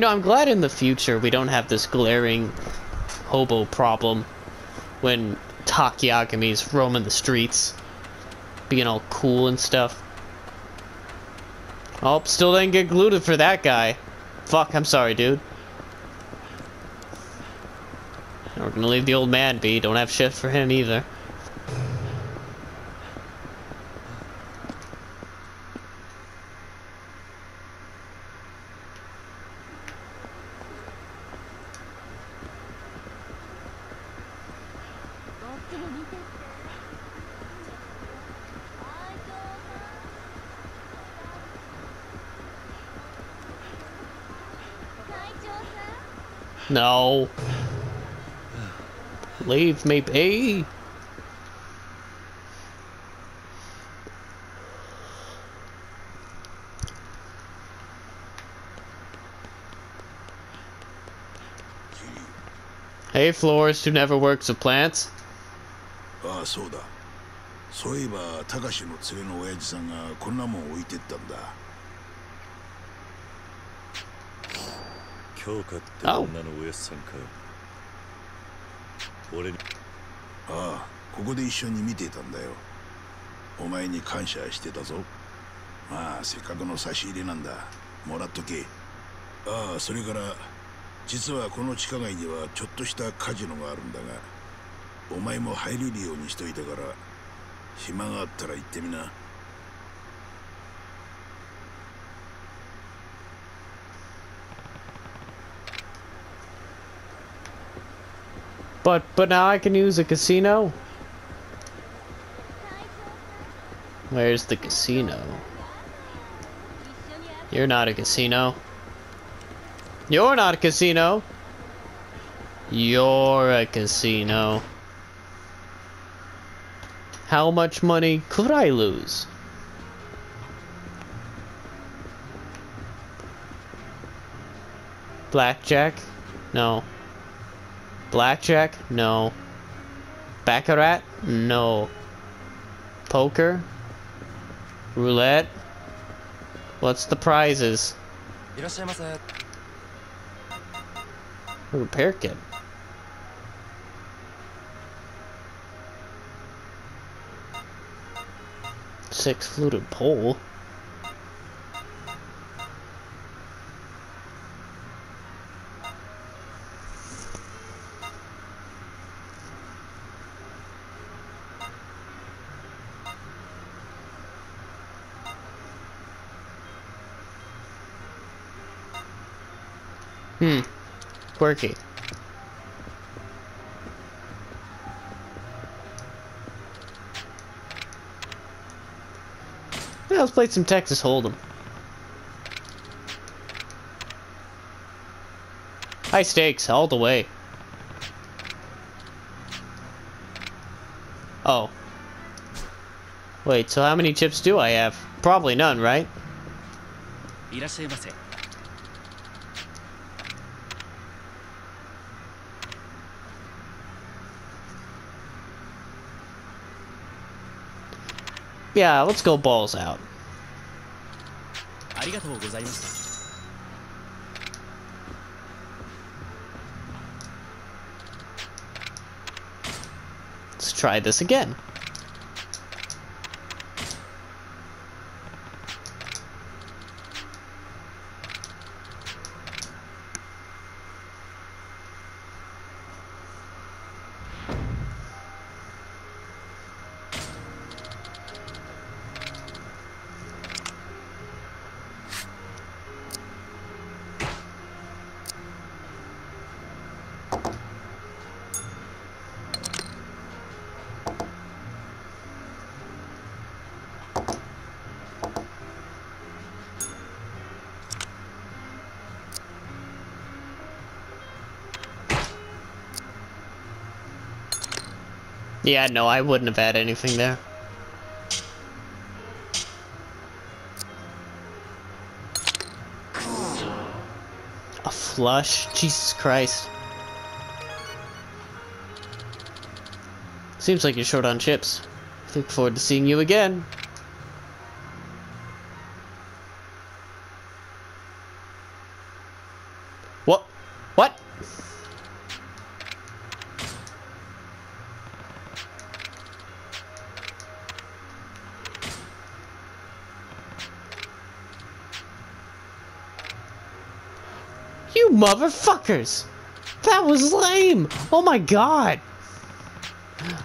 You know, I'm glad in the future we don't have this glaring hobo problem when Takyagami's roaming the streets, being all cool and stuff. Oh, still didn't get glued for that guy. Fuck, I'm sorry, dude. We're gonna leave the old man be. Don't have shit for him either. No. Leave me be. Hey, florist who never works with plants. ああそうだそういえば高志の連れの親父さんがこんなもん置いてったんだ 京香って女のおやつさんか俺に。ああここで一緒に見ていたんだよ。お前に感謝してたぞ。まあせっかくの差し入れなんだ。もらっとけ。ああそれから実はこの地下街にはちょっとしたカジノがあるんだがお前も入れるようにしといたから暇があったら行ってみな。But but now I can use a casino. Where's the casino? You're not a casino. You're not a casino. You're a casino. How much money could I lose? Blackjack? No. Blackjack? No. Baccarat? No. Poker? Roulette? What's the prizes? Repair kit. Six fluted pole? Quirky. Yeah, let's play some Texas Hold'em. High stakes, all the way. Oh. Wait, so how many chips do I have? Probably none, right? Yeah, let's go balls out. Let's try this again. Yeah, no, I wouldn't have had anything there. A flush? Jesus Christ. Seems like you're short on chips. Look forward to seeing you again. Motherfuckers! That was lame! Oh my god!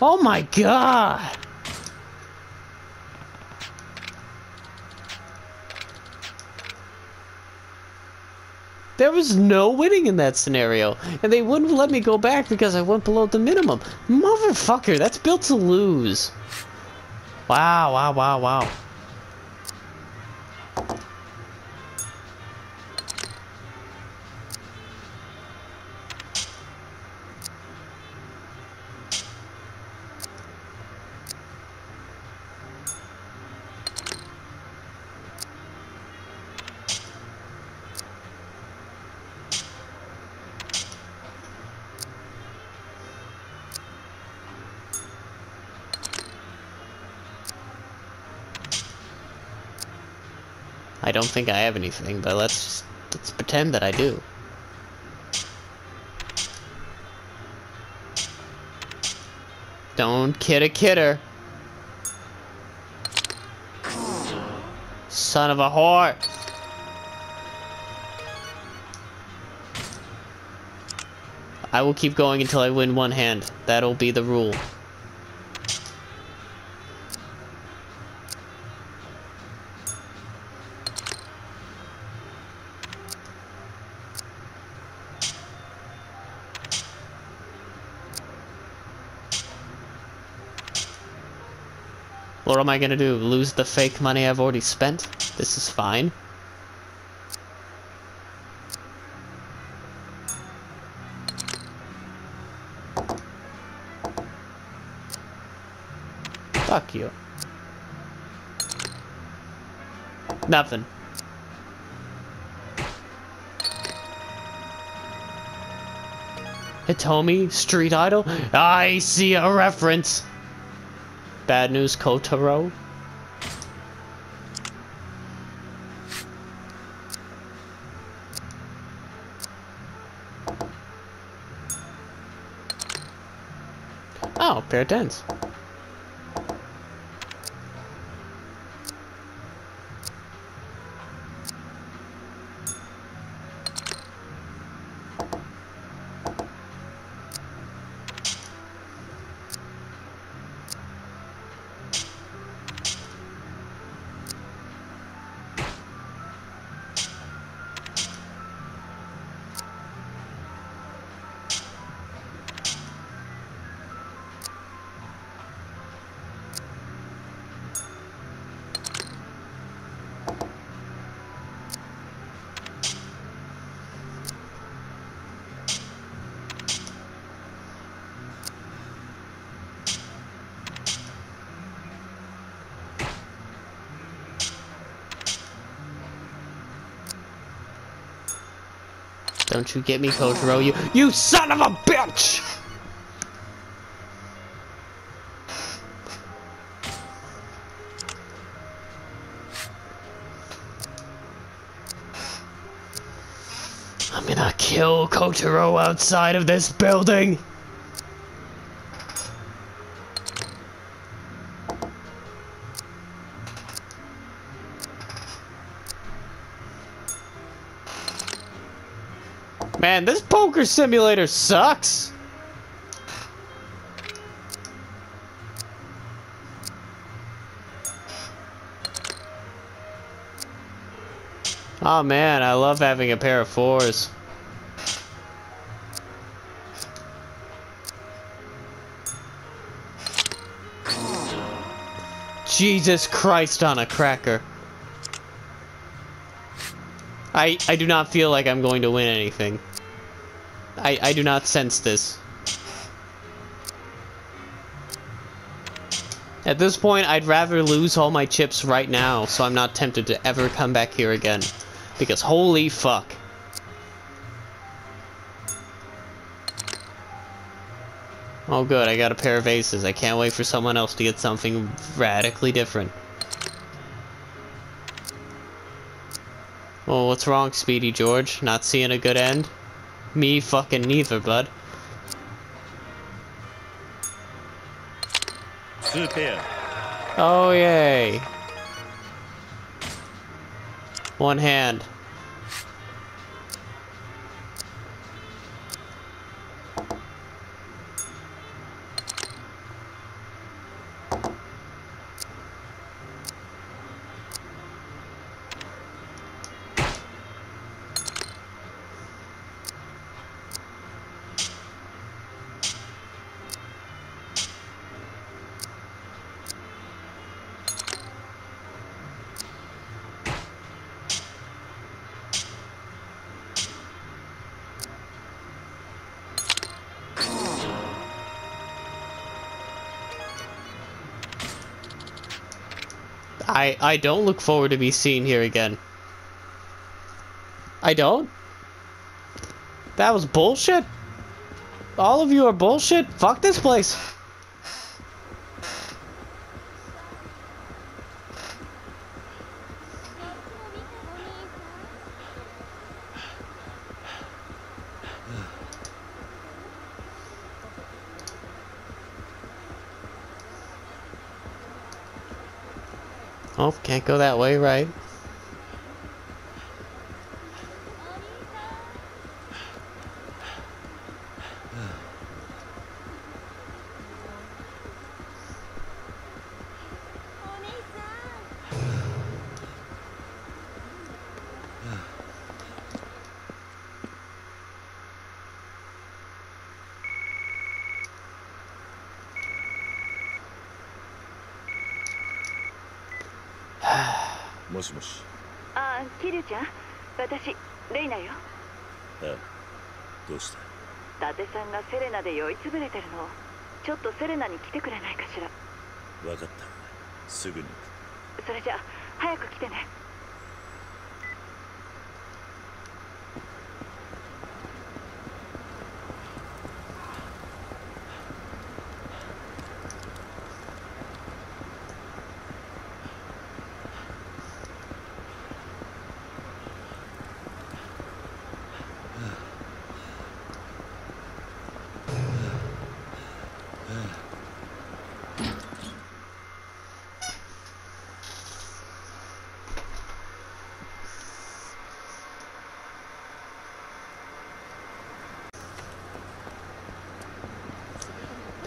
Oh my god! There was no winning in that scenario, and they wouldn't let me go back because I went below the minimum. Motherfucker, that's built to lose. Wow, wow, wow, wow. I don't think I have anything, but let's just, let's pretend that I do. Don't kid a kidder. Son of a whore. I will keep going until I win one hand. That'll be the rule. Am I gonna do? Lose the fake money I've already spent? This is fine. Fuck you. Nothing. Hitomi, Street Idol? I see a reference! Bad News Kotaro. Oh, pair of tens. Don't you get me, Kotaro, you- YOU SON OF A BITCH! I'm gonna kill Kotaro outside of this building! Man, this poker simulator sucks! Oh man, I love having a pair of fours. Jesus Christ on a cracker. I, I do not feel like I'm going to win anything. I, I do not sense this. At this point, I'd rather lose all my chips right now, so I'm not tempted to ever come back here again. Because holy fuck. Oh good, I got a pair of aces. I can't wait for someone else to get something radically different. Well, what's wrong, Speedy George? Not seeing a good end? Me fucking neither, bud. 2ペア Oh, yay. One hand. I I don't look forward to be seen here again. I don't. That was bullshit. All of you are bullshit. Fuck this place. Oh, can't go that way, right?. しもしああキリュウちゃん？私レイナよ。あどうした？伊達さんがセレナで酔いつぶれてるのちょっとセレナに来てくれないかしら。分かった。すぐに。それじゃあ早く来てね「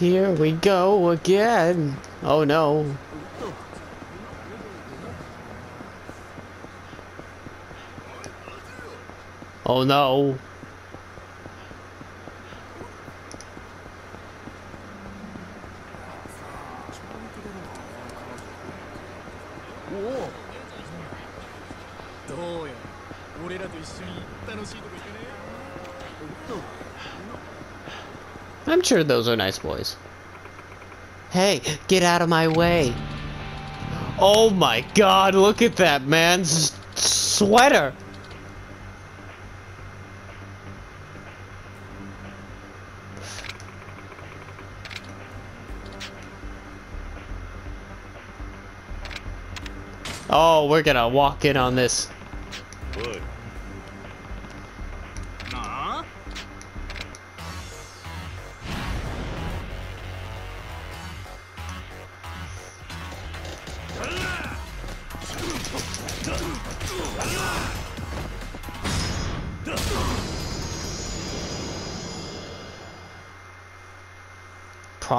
Here we go again. Oh no. Oh no. Sure those are nice boys. Hey, get out of my way. Oh my god, look at that man's sweater. Oh, we're gonna walk in on this. お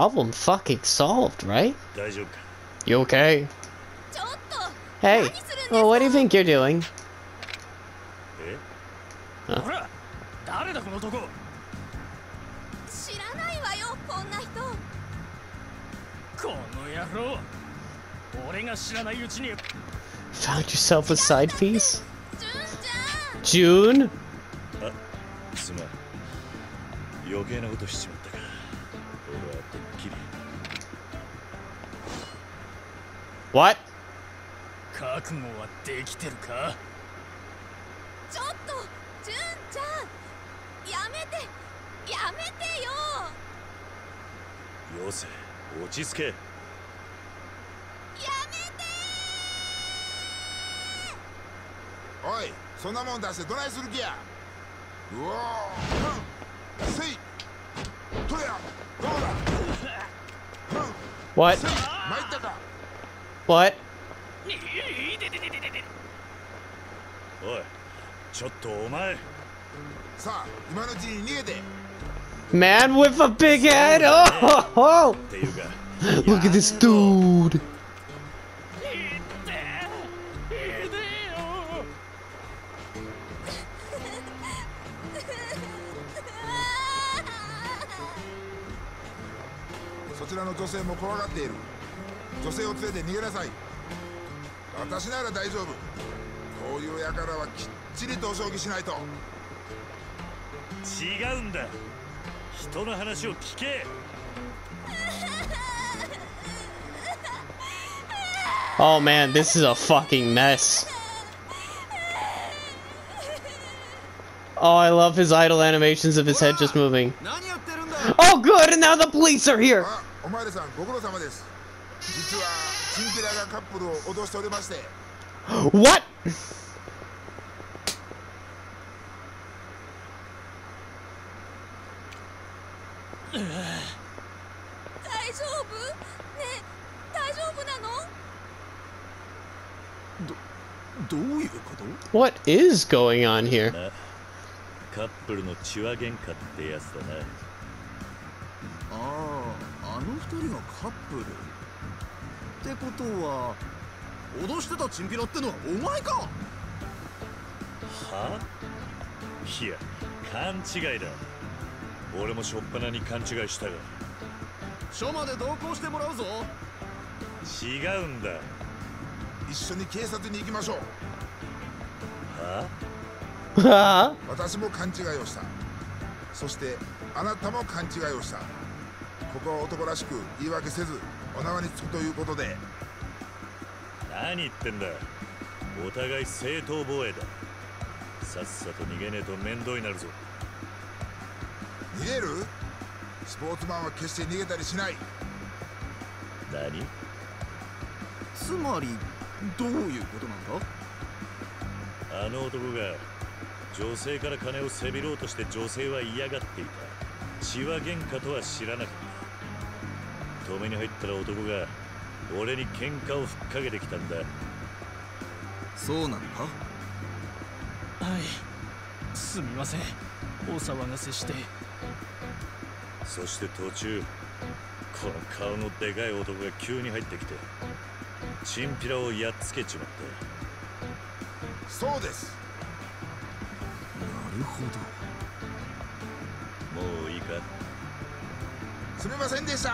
problem fucking solved, right? You okay? Hey, well, what do you think you're doing? Huh? Found yourself a side piece? June? What? 覚悟はできてるか？ちょっとジュンちゃん。やめて。やめてよ。よせ落ち着け。やめておいそんなもん出してどないする気や？うおー。うん。せい。とやどうだ？うん。What? What? Man with a big head! Oh! Look at this dude! 女性も怖がっている女性を連れて逃げなさい私なら大丈夫こういう輩はきっちりとお将棋しないと違うんだ人の話を聞け Oh man, this is a fucking mess. Oh, I love his idle animations of his head just moving. 何やってるんだ Oh, good, and now the police are here. 実はチンピラがカップルを脅しておりまして。What? 大丈夫？ねえ大丈夫なの？どういうこと？What is going on here? な。カップルの血話喧嘩ってやつだな。あああの二人がカップルってことは脅してたチンピラってのはお前か！はいや勘違いだ。俺もしょっぱなに勘違いしたが。署まで同行してもらうぞ。違うんだ。一緒に警察に行きましょう。は Ah, 私も勘違いをした。そしてあなたも勘違いをした。ここは男らしく言い訳せずお縄につくということで。何言ってんだお互い正当防衛だ。さっさと逃げねえと面倒になるぞ。逃げる？スポーツマンは決して逃げたりしない。何？つまりどういうことなんだ？あの男が女性から金をせびろうとして女性は嫌がっていた。血は喧嘩とは知らなかった止めに入ったら男が俺に喧嘩をふっかけてきたんだ。そうなのかはい。すみません。お騒がせして。そして途中この顔のでかい男が急に入ってきてチンピラをやっつけちまっそうです。なるほど。たもういいか？すみませんでした。い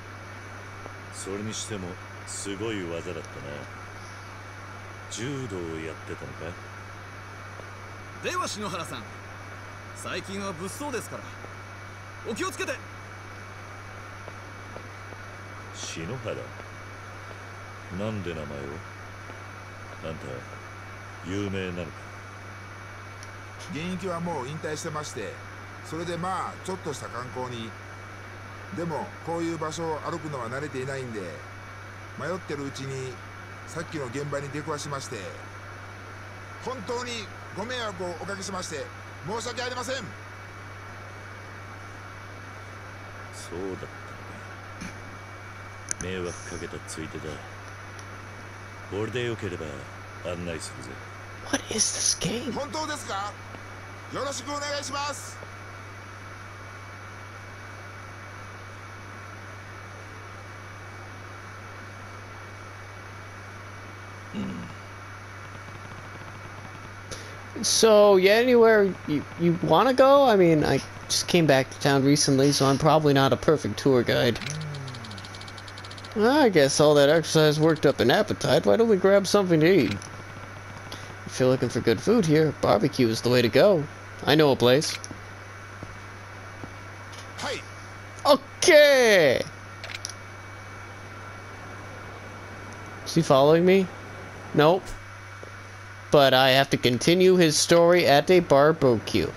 それにしてもすごい技だったな。柔道をやってたのか？では篠原さん最近は物騒ですからお気をつけて。篠原？なんで名前を？あんた有名なのか？現役はもう引退してましてそれでまあちょっとした観光にでもこういう場所を歩くのは慣れていないんで迷ってるうちにさっきの現場に出くわしまして本当にご迷惑をおかけしまして申し訳ありません。そうだったのか迷惑かけたついでだ。俺でよければ案内するぜ。What is this game? 本当ですか？よろしくお願いします So, yeah, anywhere you, you want to go? I mean, I just came back to town recently, so I'm probably not a perfect tour guide. I guess all that exercise worked up an appetite. Why don't we grab something to eat? If you're looking for good food here, barbecue is the way to go. I know a place. はい Okay! Is he following me? Nope. But I have to continue his story at a barbecue.